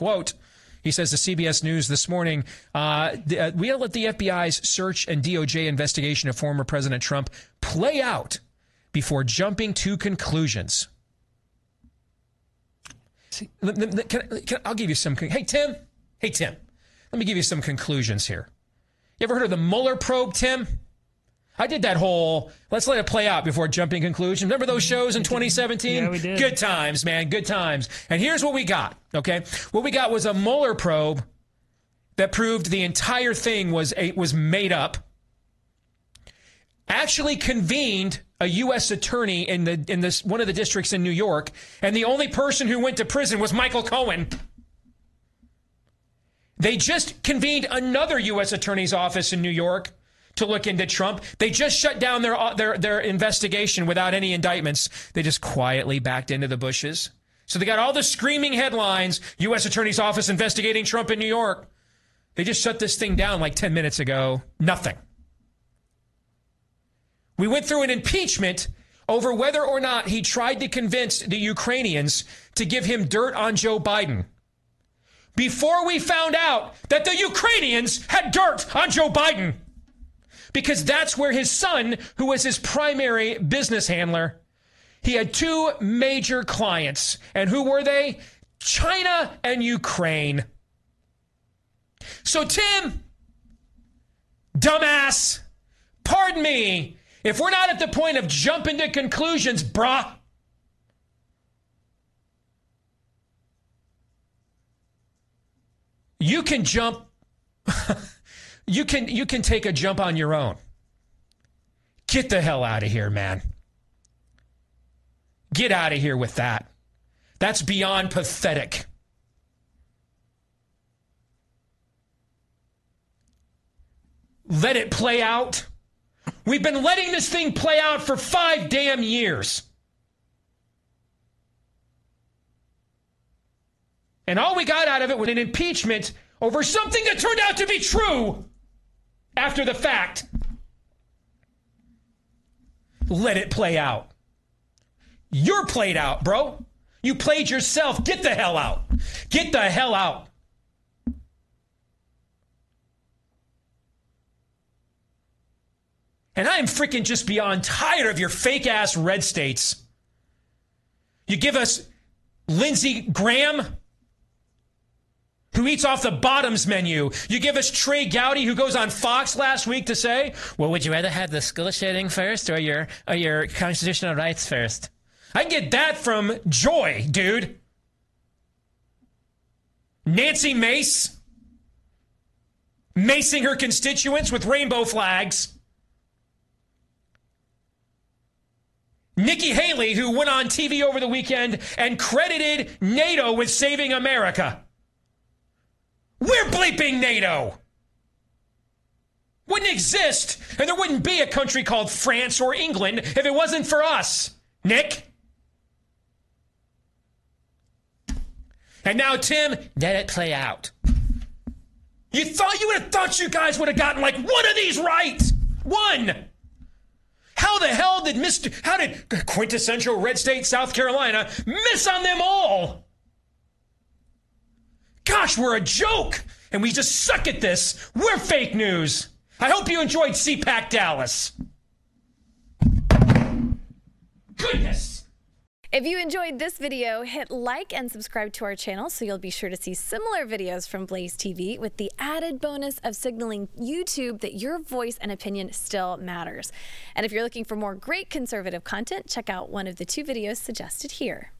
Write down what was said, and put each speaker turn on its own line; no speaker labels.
Quote, he says to CBS News this morning, uh, uh, we'll let the FBI's search and DOJ investigation of former President Trump play out before jumping to conclusions. See, can, can, I'll give you some. Hey, Tim. Hey, Tim. Let me give you some conclusions here. You ever heard of the Mueller probe, Tim? I did that whole let's let it play out before jumping conclusions. Remember those mm-hmm. shows in 2017?
Yeah, we did.
Good times, man. Good times. And here's what we got. Okay, what we got was a Mueller probe that proved the entire thing was a, was made up. Actually convened a U.S. attorney in the in this one of the districts in New York, and the only person who went to prison was Michael Cohen. They just convened another U.S. attorney's office in New York to look into Trump. They just shut down their uh, their their investigation without any indictments. They just quietly backed into the bushes. So they got all the screaming headlines, US Attorney's Office investigating Trump in New York. They just shut this thing down like 10 minutes ago. Nothing. We went through an impeachment over whether or not he tried to convince the Ukrainians to give him dirt on Joe Biden. Before we found out that the Ukrainians had dirt on Joe Biden because that's where his son, who was his primary business handler, he had two major clients. And who were they? China and Ukraine. So, Tim, dumbass, pardon me, if we're not at the point of jumping to conclusions, brah, you can jump you can you can take a jump on your own. Get the hell out of here, man. Get out of here with that. That's beyond pathetic. Let it play out. We've been letting this thing play out for five damn years. And all we got out of it was an impeachment over something that turned out to be true after the fact. Let it play out. You're played out, bro. You played yourself. Get the hell out. Get the hell out. And I am freaking just beyond tired of your fake ass red states. You give us Lindsey Graham who eats off the bottoms menu. You give us Trey Gowdy, who goes on Fox last week to say, "Well, would you rather have the school shooting first or your or your constitutional rights first? I get that from Joy, dude. Nancy Mace macing her constituents with rainbow flags. Nikki Haley, who went on TV over the weekend and credited NATO with saving America. We're bleeping NATO. Wouldn't exist, and there wouldn't be a country called France or England if it wasn't for us. Nick? And now, Tim, let it play out. You thought you would have thought you guys would have gotten like one of these right. One. How the hell did Mr. How did quintessential red state South Carolina miss on them all? Gosh, we're a joke, and we just suck at this. We're fake news. I hope you enjoyed CPAC Dallas. Goodness.
If you enjoyed this video, hit like and subscribe to our channel so you'll be sure to see similar videos from Blaze TV with the added bonus of signaling YouTube that your voice and opinion still matters. And if you're looking for more great conservative content, check out one of the two videos suggested here.